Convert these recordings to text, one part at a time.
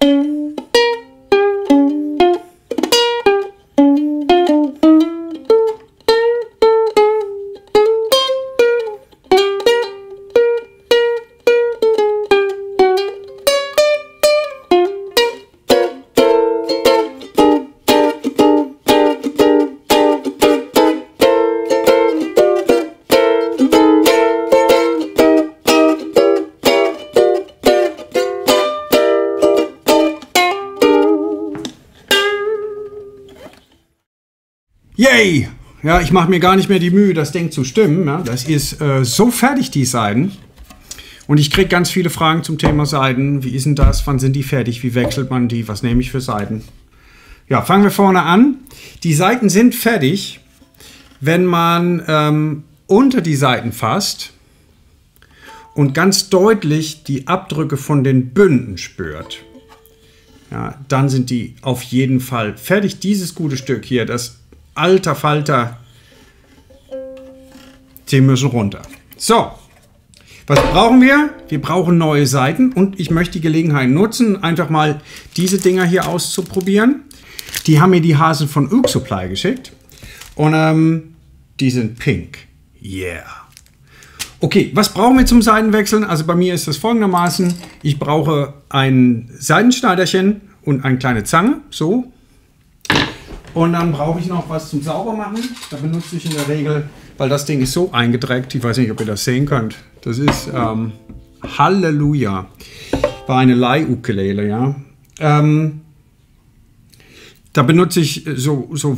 Música Yay! Ja, ich mache mir gar nicht mehr die Mühe, das Ding zu stimmen. Ja, das ist äh, so fertig, die Seiden. Und ich kriege ganz viele Fragen zum Thema Seiden. Wie ist denn das? Wann sind die fertig? Wie wechselt man die? Was nehme ich für Seiden? Ja, fangen wir vorne an. Die Seiten sind fertig, wenn man ähm, unter die Seiten fasst und ganz deutlich die Abdrücke von den Bünden spürt. Ja, dann sind die auf jeden Fall fertig. Dieses gute Stück hier, das alter Falter, die müssen runter. So, was brauchen wir? Wir brauchen neue Seiten und ich möchte die Gelegenheit nutzen, einfach mal diese Dinger hier auszuprobieren. Die haben mir die Hasen von Ug Supply geschickt und ähm, die sind pink. Yeah. Okay, was brauchen wir zum Seitenwechseln? Also bei mir ist das folgendermaßen. Ich brauche ein Seitenschneiderchen und eine kleine Zange, so. Und dann brauche ich noch was zum Saubermachen. Da benutze ich in der Regel, weil das Ding ist so eingedreckt, ich weiß nicht, ob ihr das sehen könnt. Das ist ähm, Halleluja. War eine Leih-Ukulele, ja. Ähm, da benutze ich so, so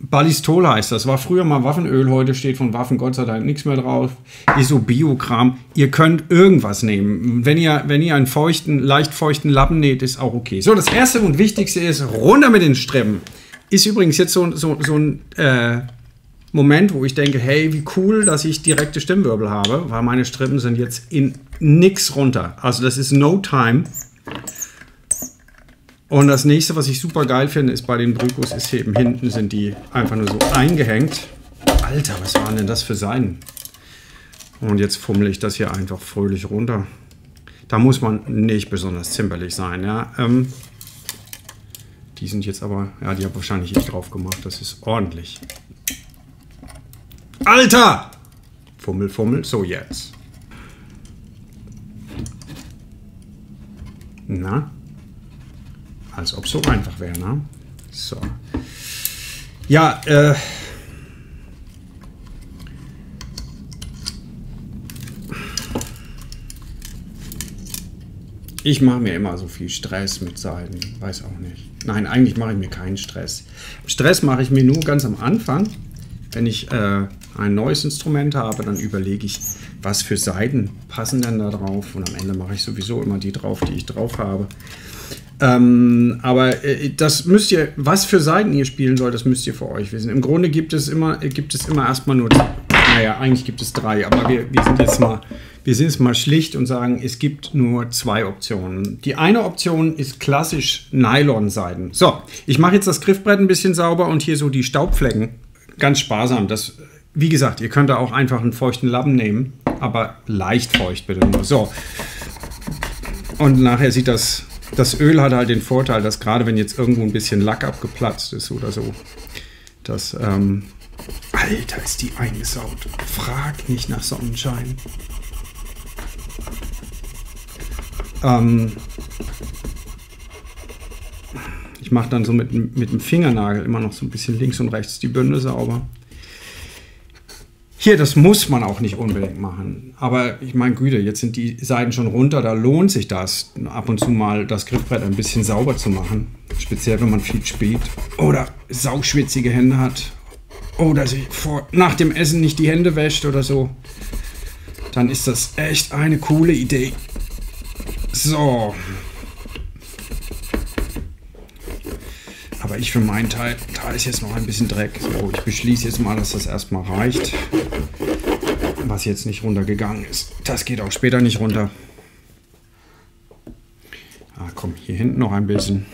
Ballistol heißt das. War früher mal Waffenöl, heute steht von Waffen Gott sei Dank nichts mehr drauf. Ist so Biokram. Ihr könnt irgendwas nehmen. Wenn ihr, wenn ihr einen feuchten, leicht feuchten Lappen näht, ist auch okay. So, das erste und wichtigste ist, runter mit den Strippen. Ist übrigens jetzt so, so, so ein äh, Moment, wo ich denke, hey, wie cool, dass ich direkte Stimmwirbel habe, weil meine Strippen sind jetzt in nix runter. Also das ist no time. Und das nächste, was ich super geil finde, ist bei den Brückos, ist eben hinten sind die einfach nur so eingehängt. Alter, was waren denn das für Seinen? Und jetzt fummel ich das hier einfach fröhlich runter. Da muss man nicht besonders zimperlich sein. Ja? Ähm, die sind jetzt aber, ja, die habe wahrscheinlich ich drauf gemacht. Das ist ordentlich. Alter! Fummel, fummel. So, jetzt. Na? Als ob es so einfach wäre, ne? So. Ja, äh. Ich mache mir immer so viel Stress mit Seiten. Weiß auch nicht. Nein, eigentlich mache ich mir keinen Stress. Stress mache ich mir nur ganz am Anfang. Wenn ich äh, ein neues Instrument habe, dann überlege ich, was für Seiten passen denn da drauf. Und am Ende mache ich sowieso immer die drauf, die ich drauf habe. Ähm, aber äh, das müsst ihr, was für Seiten ihr spielen sollt, das müsst ihr für euch wissen. Im Grunde gibt es immer, gibt es immer erstmal nur, naja, eigentlich gibt es drei, aber wir, wir sind jetzt mal, wir sind jetzt mal schlicht und sagen, es gibt nur zwei Optionen. Die eine Option ist klassisch Nylon-Seiten. So, ich mache jetzt das Griffbrett ein bisschen sauber und hier so die Staubflecken ganz sparsam. Das, wie gesagt, ihr könnt da auch einfach einen feuchten Lappen nehmen, aber leicht feucht bitte nur. So. Und nachher sieht das das Öl hat halt den Vorteil, dass gerade wenn jetzt irgendwo ein bisschen Lack abgeplatzt ist oder so, dass, ähm, Alter, ist die eingesaut. Frag nicht nach Sonnenschein. Ähm, ich mache dann so mit, mit dem Fingernagel immer noch so ein bisschen links und rechts die Bünde sauber. Hier, das muss man auch nicht unbedingt machen. Aber ich meine, Güte, jetzt sind die Seiten schon runter, da lohnt sich das, ab und zu mal das Griffbrett ein bisschen sauber zu machen. Speziell, wenn man viel spielt oder sauschwitzige Hände hat oder sich vor, nach dem Essen nicht die Hände wäscht oder so. Dann ist das echt eine coole Idee. So, Aber ich für meinen Teil, da ist jetzt noch ein bisschen Dreck. So, ich beschließe jetzt mal, dass das erstmal reicht. Was jetzt nicht runtergegangen ist. Das geht auch später nicht runter. Ah, komm, hier hinten noch ein bisschen.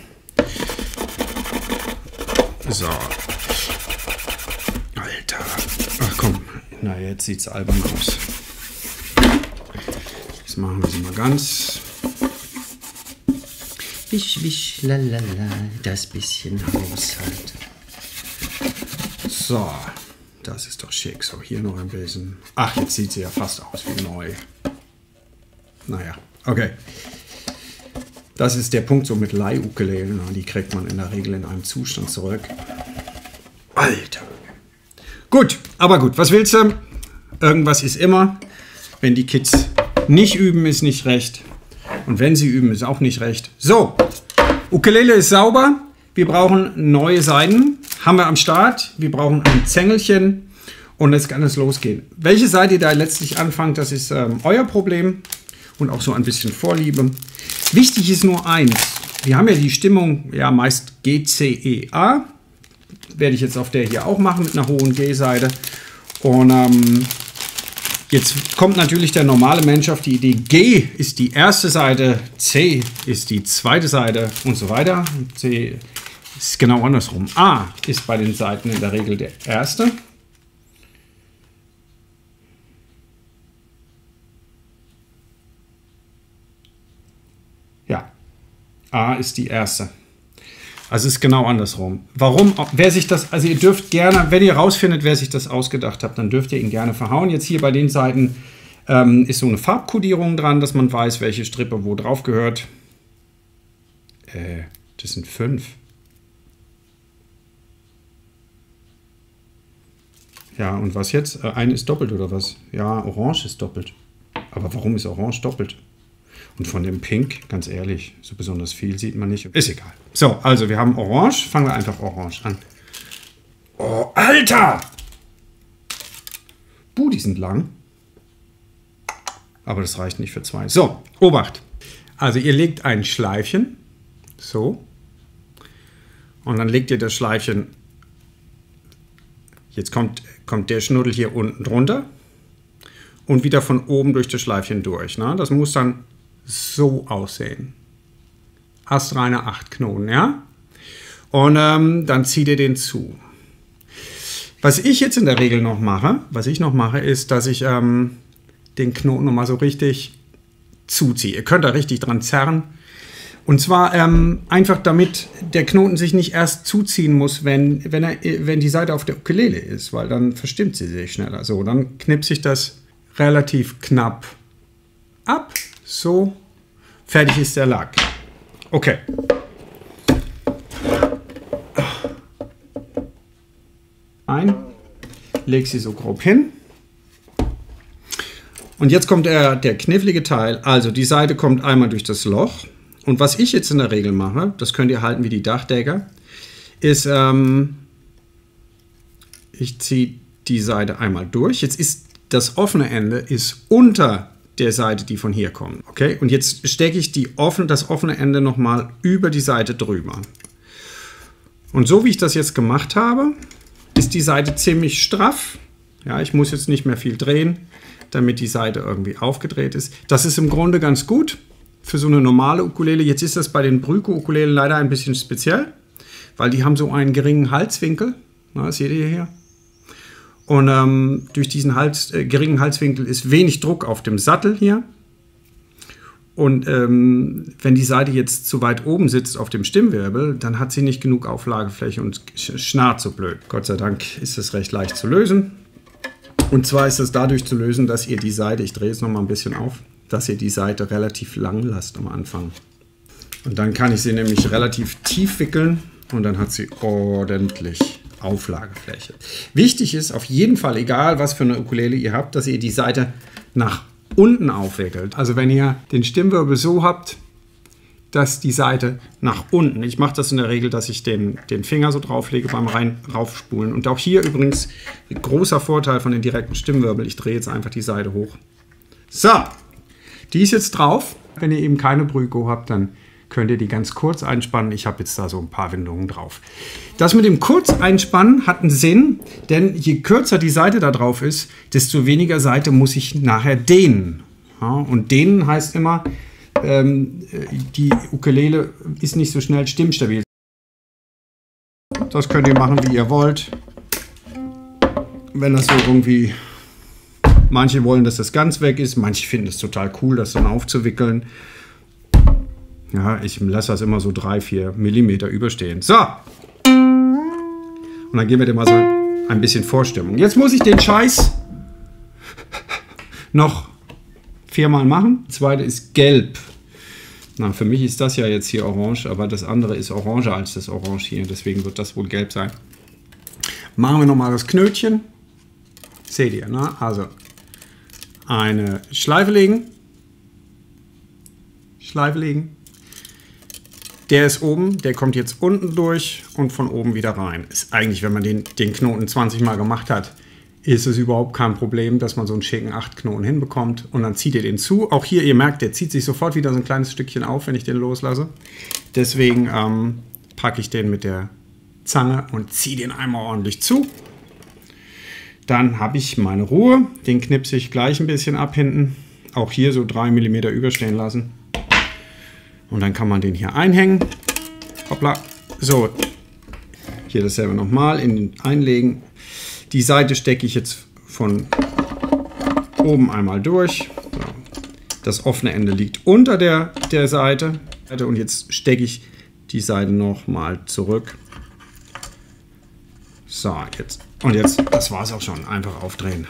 So. Alter. Ach komm. Na, jetzt sieht es albern aus. Jetzt machen wir sie mal ganz wisch, wisch, lalala, das bisschen Haushalt. So, das ist doch schick. So, hier noch ein bisschen. Ach, jetzt sieht sie ja fast aus wie neu. Naja, okay. Das ist der Punkt so mit Leih-Ukulelen. Die kriegt man in der Regel in einem Zustand zurück. Alter. Gut, aber gut, was willst du? Irgendwas ist immer. Wenn die Kids nicht üben, ist nicht recht. Und wenn sie üben, ist auch nicht recht. So, Ukulele ist sauber. Wir brauchen neue Seiten. Haben wir am Start. Wir brauchen ein Zängelchen. Und jetzt kann es losgehen. Welche Seite ihr da letztlich anfangt, das ist ähm, euer Problem. Und auch so ein bisschen Vorliebe. Wichtig ist nur eins. Wir haben ja die Stimmung ja meist G, C, E, A. Werde ich jetzt auf der hier auch machen mit einer hohen G-Seite. Und ähm, jetzt kommt natürlich der normale Mensch auf die Idee, G ist die erste Seite, C ist die zweite Seite und so weiter. C ist genau andersrum. A ist bei den Seiten in der Regel der erste. Ja, A ist die erste. Also es ist genau andersrum. Warum? Wer sich das, also ihr dürft gerne, wenn ihr rausfindet, wer sich das ausgedacht hat, dann dürft ihr ihn gerne verhauen. Jetzt hier bei den Seiten ähm, ist so eine Farbkodierung dran, dass man weiß, welche Strippe wo drauf gehört. Äh, das sind fünf. Ja, und was jetzt? Äh, eine ist doppelt oder was? Ja, Orange ist doppelt. Aber warum ist Orange doppelt? Und von dem Pink, ganz ehrlich, so besonders viel sieht man nicht. Ist egal. So, also wir haben Orange. Fangen wir einfach Orange an. Oh, Alter! Buh, die sind lang. Aber das reicht nicht für zwei. So, Obacht. Also ihr legt ein Schleifchen. So. Und dann legt ihr das Schleifchen. Jetzt kommt, kommt der Schnuddel hier unten drunter. Und wieder von oben durch das Schleifchen durch. Ne? Das muss dann so aussehen. Astreine 8 Knoten, ja? Und ähm, dann zieht ihr den zu. Was ich jetzt in der Regel noch mache, was ich noch mache, ist, dass ich ähm, den Knoten nochmal so richtig zuziehe. Ihr könnt da richtig dran zerren. Und zwar ähm, einfach damit der Knoten sich nicht erst zuziehen muss, wenn, wenn, er, wenn die Seite auf der Ukulele ist, weil dann verstimmt sie sich schneller. So, dann knipse ich das relativ knapp ab. So, fertig ist der Lack. Okay. Ein, leg sie so grob hin. Und jetzt kommt der, der knifflige Teil. Also die Seite kommt einmal durch das Loch. Und was ich jetzt in der Regel mache, das könnt ihr halten wie die Dachdecker, ist, ähm, ich ziehe die Seite einmal durch. Jetzt ist das offene Ende ist unter der Seite, die von hier kommt. Okay, und jetzt stecke ich die offene, das offene Ende nochmal über die Seite drüber. Und so wie ich das jetzt gemacht habe, ist die Seite ziemlich straff. Ja, ich muss jetzt nicht mehr viel drehen, damit die Seite irgendwie aufgedreht ist. Das ist im Grunde ganz gut für so eine normale Ukulele. Jetzt ist das bei den Brüco-Ukulelen leider ein bisschen speziell, weil die haben so einen geringen Halswinkel. Na, das seht ihr hier. Und ähm, durch diesen Hals, äh, geringen Halswinkel ist wenig Druck auf dem Sattel hier. Und ähm, wenn die Seite jetzt zu weit oben sitzt auf dem Stimmwirbel, dann hat sie nicht genug Auflagefläche und schnarrt so blöd. Gott sei Dank ist es recht leicht zu lösen. Und zwar ist es dadurch zu lösen, dass ihr die Seite, ich drehe es nochmal ein bisschen auf, dass ihr die Seite relativ lang lasst am Anfang. Und dann kann ich sie nämlich relativ tief wickeln und dann hat sie ordentlich Auflagefläche. Wichtig ist auf jeden Fall, egal was für eine Ukulele ihr habt, dass ihr die Seite nach unten aufwickelt. Also wenn ihr den Stimmwirbel so habt, dass die Seite nach unten, ich mache das in der Regel, dass ich den, den Finger so drauflege beim rein raufspulen. Und auch hier übrigens großer Vorteil von den direkten Stimmwirbel, ich drehe jetzt einfach die Seite hoch. So, die ist jetzt drauf. Wenn ihr eben keine Brüco habt, dann könnt ihr die ganz kurz einspannen. Ich habe jetzt da so ein paar Windungen drauf. Das mit dem Kurzeinspannen hat einen Sinn, denn je kürzer die Seite da drauf ist, desto weniger Seite muss ich nachher dehnen. Ja, und dehnen heißt immer, ähm, die Ukulele ist nicht so schnell stimmstabil. Das könnt ihr machen, wie ihr wollt. Wenn das so irgendwie... Manche wollen, dass das ganz weg ist, manche finden es total cool, das dann aufzuwickeln. Ja, ich lasse das immer so 3, 4 Millimeter überstehen. So. Und dann geben wir dem mal so ein bisschen Vorstimmung. Jetzt muss ich den Scheiß noch viermal machen. Das zweite ist gelb. Na, für mich ist das ja jetzt hier orange, aber das andere ist oranger als das Orange hier. Deswegen wird das wohl gelb sein. Machen wir nochmal das Knötchen. Seht ihr, ne? Also eine Schleife legen. Schleife legen. Der ist oben, der kommt jetzt unten durch und von oben wieder rein. Ist eigentlich, wenn man den, den Knoten 20 Mal gemacht hat, ist es überhaupt kein Problem, dass man so einen schicken 8 Knoten hinbekommt. Und dann zieht ihr den zu. Auch hier, ihr merkt, der zieht sich sofort wieder so ein kleines Stückchen auf, wenn ich den loslasse. Deswegen ähm, packe ich den mit der Zange und ziehe den einmal ordentlich zu. Dann habe ich meine Ruhe. Den knipse ich gleich ein bisschen ab hinten. Auch hier so 3 mm überstehen lassen. Und dann kann man den hier einhängen. Hoppla. So, hier dasselbe nochmal in den einlegen. Die Seite stecke ich jetzt von oben einmal durch. Das offene Ende liegt unter der, der Seite. Und jetzt stecke ich die Seite nochmal zurück. So, jetzt. Und jetzt, das war es auch schon. Einfach aufdrehen.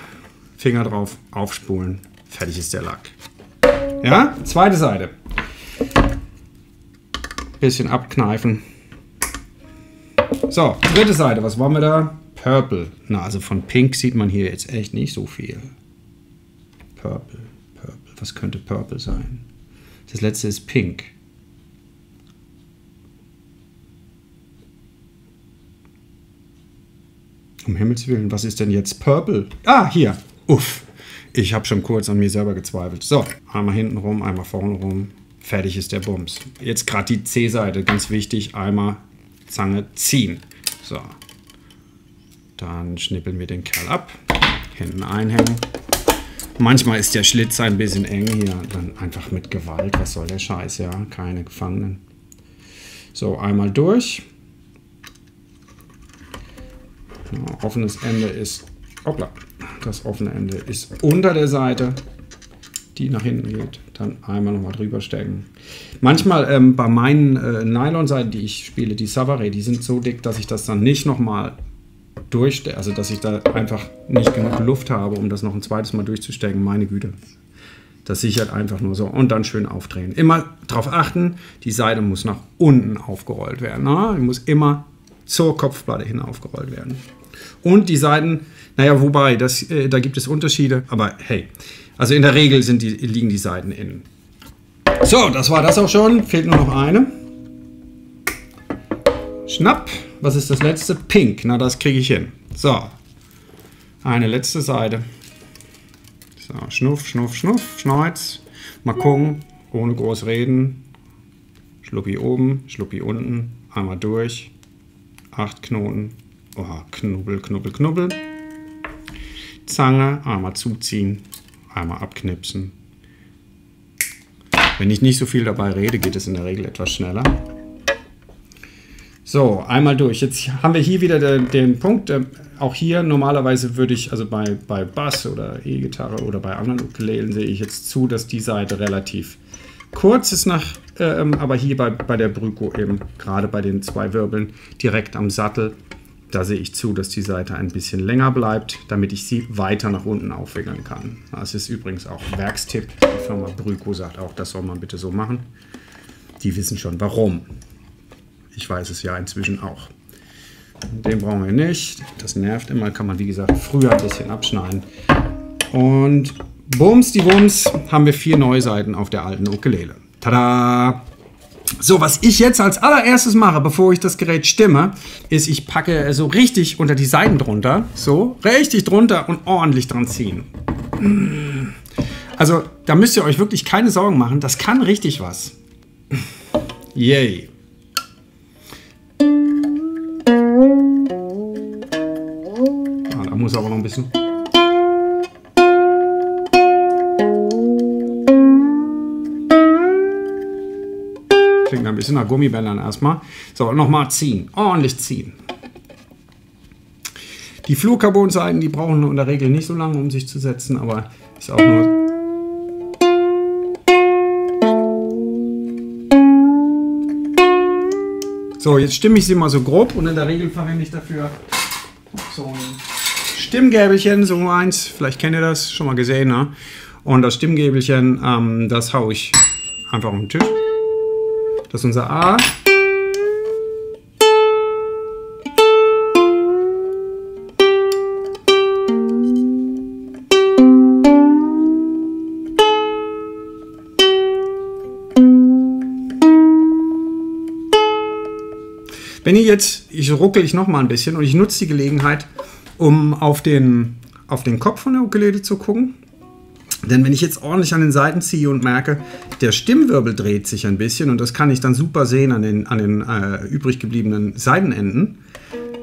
Finger drauf, aufspulen. Fertig ist der Lack. Ja, zweite Seite. Bisschen abkneifen. So, dritte Seite. Was wollen wir da? Purple. Na, also von Pink sieht man hier jetzt echt nicht so viel. Purple, Purple. Was könnte Purple sein? Das letzte ist Pink. Um Himmels Willen, was ist denn jetzt Purple? Ah, hier. Uff. Ich habe schon kurz an mir selber gezweifelt. So, einmal hinten rum, einmal vorne rum. Fertig ist der Bums. Jetzt gerade die C-Seite, ganz wichtig. Einmal Zange ziehen. So. Dann schnippeln wir den Kerl ab. Hinten einhängen. Manchmal ist der Schlitz ein bisschen eng hier. Dann einfach mit Gewalt. Was soll der Scheiß, ja? Keine Gefangenen. So, einmal durch. Ja, offenes Ende ist, hoppla, das offene Ende ist unter der Seite, die nach hinten geht. Dann einmal nochmal drüber stecken. Manchmal ähm, bei meinen äh, Nylon-Seiten, die ich spiele, die Savare, die sind so dick, dass ich das dann nicht nochmal durchstecke, also dass ich da einfach nicht genug Luft habe, um das noch ein zweites Mal durchzustecken. Meine Güte. Das sichert einfach nur so. Und dann schön aufdrehen. Immer darauf achten, die Seite muss nach unten aufgerollt werden. Ne? Die muss immer zur Kopfplatte hin aufgerollt werden. Und die Seiten, naja, wobei, das, äh, da gibt es Unterschiede, aber hey, also in der Regel sind die, liegen die Seiten innen. So, das war das auch schon. Fehlt nur noch eine. Schnapp. Was ist das letzte? Pink. Na, das kriege ich hin. So. Eine letzte Seite. So, schnuff, schnuff, schnuff, schneuz. Mal gucken, ohne groß reden. Schluppi oben, Schluppi unten. Einmal durch. Acht Knoten. Oh, knubbel, knubbel, knubbel. Zange, einmal zuziehen, einmal abknipsen. Wenn ich nicht so viel dabei rede, geht es in der Regel etwas schneller. So, einmal durch. Jetzt haben wir hier wieder den, den Punkt. Äh, auch hier normalerweise würde ich, also bei, bei Bass oder E-Gitarre oder bei anderen Ukulelen sehe ich jetzt zu, dass die Seite relativ kurz ist nach, äh, aber hier bei, bei der Brüco eben, gerade bei den zwei Wirbeln direkt am Sattel, da sehe ich zu, dass die Seite ein bisschen länger bleibt, damit ich sie weiter nach unten aufwickeln kann. Das ist übrigens auch ein Werkstipp. Die Firma Brüco sagt auch, das soll man bitte so machen. Die wissen schon warum. Ich weiß es ja inzwischen auch. Den brauchen wir nicht. Das nervt immer. Kann man, wie gesagt, früher ein bisschen abschneiden. Und bums die Bums haben wir vier neue Seiten auf der alten Ukulele. Tada! So, was ich jetzt als allererstes mache, bevor ich das Gerät stimme, ist, ich packe so richtig unter die Seiten drunter. So, richtig drunter und ordentlich dran ziehen. Also, da müsst ihr euch wirklich keine Sorgen machen. Das kann richtig was. Yay. Ah, da muss aber noch ein bisschen. Klingt ein bisschen nach Gummibändern erstmal. So, nochmal ziehen. Ordentlich ziehen. Die Fluorcarbonseiten, die brauchen in der Regel nicht so lange, um sich zu setzen, aber ist auch nur So, jetzt stimme ich sie mal so grob und in der Regel verwende ich dafür so ein Stimmgäbelchen, so eins. Vielleicht kennt ihr das, schon mal gesehen, ne? Und das Stimmgäbelchen, ähm, das haue ich einfach auf den Tisch. Das ist unser A. Wenn ihr jetzt, ich ruckel ich noch mal ein bisschen und ich nutze die Gelegenheit, um auf den, auf den Kopf von der Ukulele zu gucken. Denn wenn ich jetzt ordentlich an den Seiten ziehe und merke, der Stimmwirbel dreht sich ein bisschen und das kann ich dann super sehen an den, an den äh, übrig gebliebenen Seitenenden,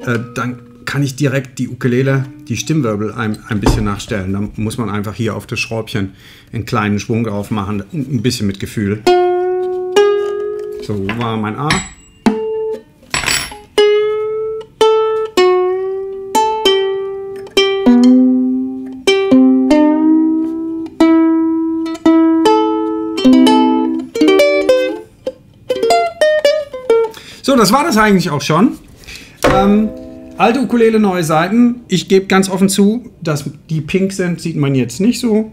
äh, dann kann ich direkt die Ukulele, die Stimmwirbel ein, ein bisschen nachstellen. Dann muss man einfach hier auf das Schräubchen einen kleinen Schwung drauf machen, ein bisschen mit Gefühl. So, war mein A? So, das war das eigentlich auch schon. Ähm, alte Ukulele, neue Seiten. Ich gebe ganz offen zu, dass die pink sind, sieht man jetzt nicht so.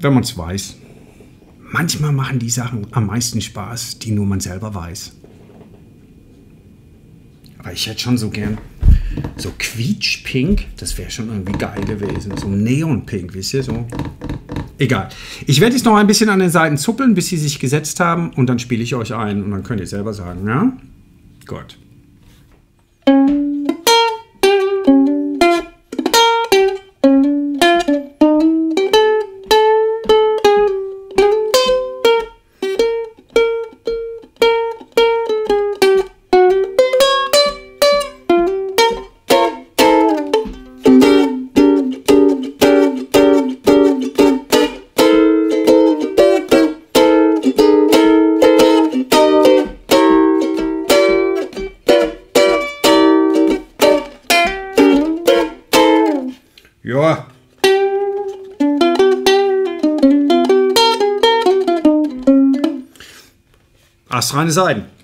Wenn man es weiß. Manchmal machen die Sachen am meisten Spaß, die nur man selber weiß. Aber ich hätte schon so gern so quietschpink. Das wäre schon irgendwie geil gewesen. So neonpink, wisst ihr so. Egal. Ich werde jetzt noch ein bisschen an den Seiten zuppeln, bis sie sich gesetzt haben und dann spiele ich euch ein und dann könnt ihr selber sagen, ja? Gut. Astreine Seiden.